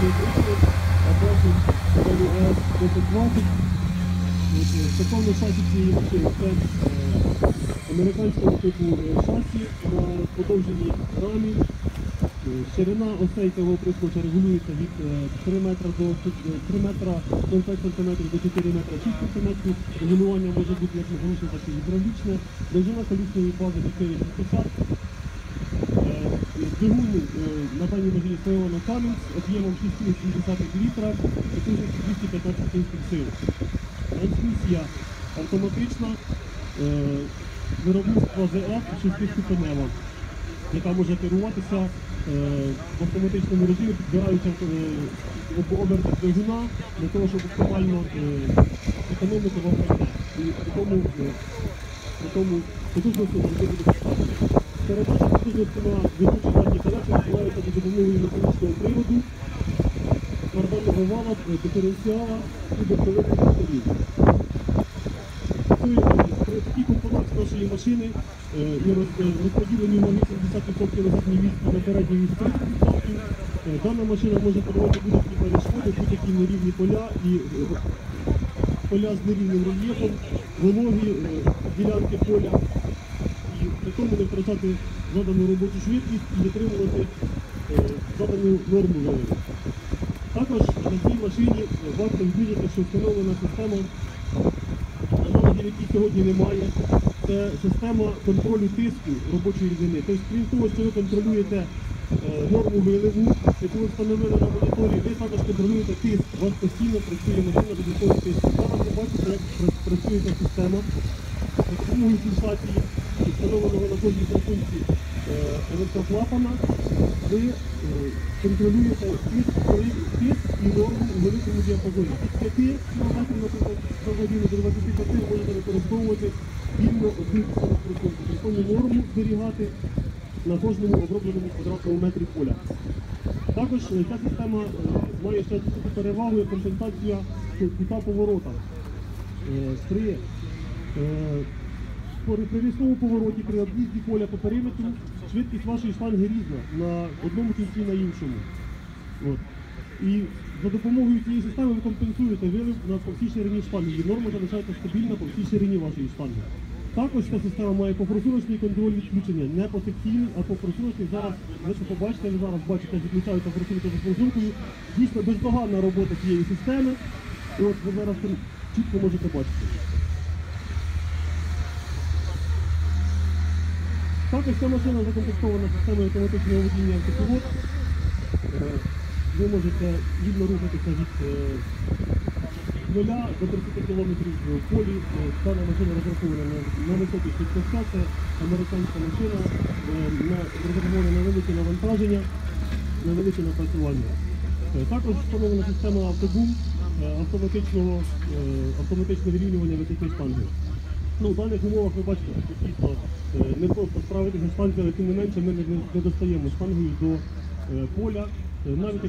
30 а потім WS 1020. От, е, Стосовно шасі цієї машини, це е, американського типу е, шасі на подовженій рамі. Е, Ширина осей цього прискоча регулюється від е, 3 метра до е, 3 метра 45 см до 4 метра 6 см. Регулювання може бути як механічне, так і гідравлічне. Довжина колісної бази до 460. Двигун е, на даній машині стояло Cummins об'ємом 6,7 літра, потужністю 215 кінських сил. Трансмісія автоматична, е, виробництва ЗФ 6-ступенева, яка може керуватися в автоматичному режимі, підбираючи об- оберти двигуна для того, щоб оптимально е, економити вам. І при тому, потужності буде достатньо. Потужності на ведучі колеса відбувається за допомогою механічного приводу, карданного вала, диференціала і бортових моторів. Такий компонент нашої машини розподілені на 80% на задній віз на передній віз 30%. Е, Дана машина може подавати будь-які перешкоди, будь-які нерівні поля і е, поля з нерівним рельєфом, вологі е, ділянки поля при втрачати задану робочу швидкість і дотримувати е, задану норму вияву. Також на цій машині е, варто відмітити, що встановлена система, аналогів якій сьогодні немає, це система контролю тиску робочої рідини. Тобто, крім того, що ви контролюєте е, норму виливу, яку ви встановили на моніторі, ви також контролюєте тиск. У вас постійно працює машина додатковий тиск. Зараз ви бачите, як працює ця система. За допомогою фіксації, встановленого на кожній працюнці електроклапана, ви е, контролюєте тиск, і норму у великому діапазоні. Від 5 км, наприклад, за годину до 25 можете використовувати вільно одну працюнку. При тому норму зберігати на кожному обробленому квадратному метрі поля. Також е, ця система е, має ще таку перевагу, як компенсація кута поворота. Е, При е, при привісному повороті, при об'їзді поля по периметру, швидкість вашої штанги різна на одному кінці на іншому. От. І за допомогою цієї системи ви компенсуєте вилив на по всій ширині штанги. І норма залишається стабільна по всій ширині вашої штанги. Також ця система має попросуночний контроль відключення, не по секційний, а по просуночний. Зараз ви що побачите, ви зараз бачите, як відключаються просунки за просункою. Дійсно бездоганна робота цієї системи. І от ви зараз чітко можете бачити. Також ця машина закомплектована системою автоматичного водіння автопілот. Е, Ви можете вільно рухатися від е, нуля до 30 км в полі. Е, Дана машина розрахована на, високі швидкості. Американська машина, розрахована на велике навантаження, на велике напрацювання. Також встановлена система автобум автоматичного, автоматичного вирівнювання висоти штанги. Ну, в даних умовах ви бачите, що дійсно е, не просто справитися але тим не менше ми не, не, достаємо штангою до е, поля. Е, Навіть